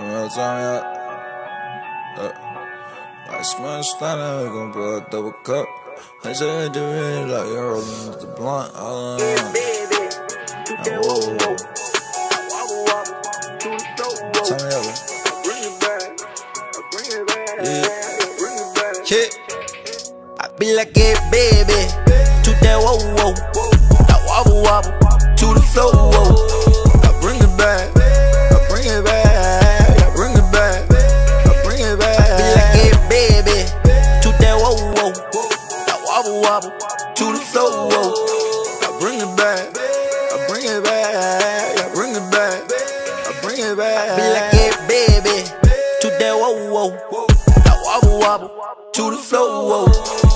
real time, yeah. Uh, I smell stunning, we gon' blow a double cup. I said the red like you're rolling with the blunt. All in one. Now, whoa, whoa. Tell me over. Yeah. Bring it back. Yeah. I be like it, baby. To that whoa whoa. That wobble wobble. To the flow wobble. To the flow. I bring it back. I bring it back. I bring it back. I bring it back. Be like it, baby. To that whoa whoa. That wobble wobble. To the flow.